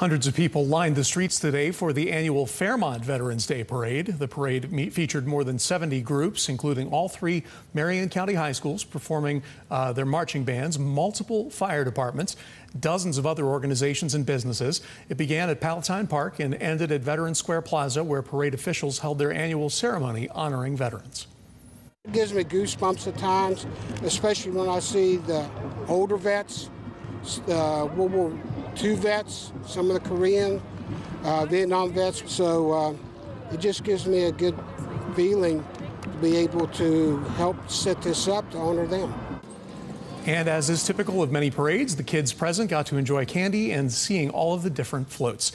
Hundreds of people lined the streets today for the annual Fairmont Veterans Day Parade. The parade featured more than 70 groups, including all three Marion County high schools, performing uh, their marching bands, multiple fire departments, dozens of other organizations and businesses. It began at Palatine Park and ended at Veterans Square Plaza, where parade officials held their annual ceremony honoring veterans. It gives me goosebumps at times, especially when I see the older vets, uh, World War II vets, some of the Korean, uh, Vietnam vets. So uh, it just gives me a good feeling to be able to help set this up to honor them. And as is typical of many parades, the kids present got to enjoy candy and seeing all of the different floats.